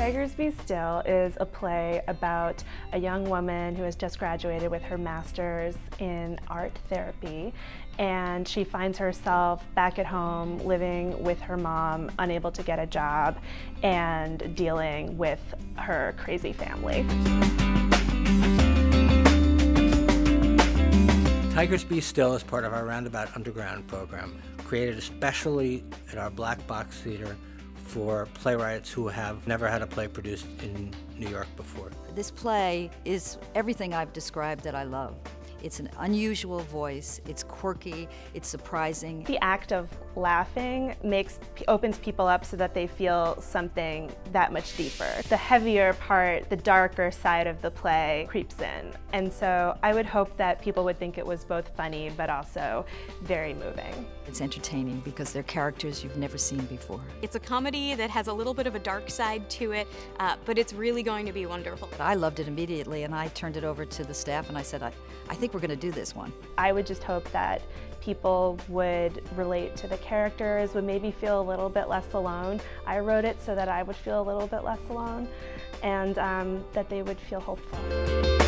Tigers Be Still is a play about a young woman who has just graduated with her master's in art therapy and she finds herself back at home living with her mom, unable to get a job and dealing with her crazy family. Tigers Be Still is part of our Roundabout Underground program, created especially at our Black Box Theater for playwrights who have never had a play produced in New York before. This play is everything I've described that I love. It's an unusual voice, it's quirky, it's surprising. The act of laughing makes opens people up so that they feel something that much deeper. The heavier part, the darker side of the play creeps in. And so I would hope that people would think it was both funny but also very moving. It's entertaining because they're characters you've never seen before. It's a comedy that has a little bit of a dark side to it, uh, but it's really going to be wonderful. I loved it immediately and I turned it over to the staff and I said, I, I think we're going to do this one. I would just hope that people would relate to the characters, would maybe feel a little bit less alone. I wrote it so that I would feel a little bit less alone and um, that they would feel hopeful.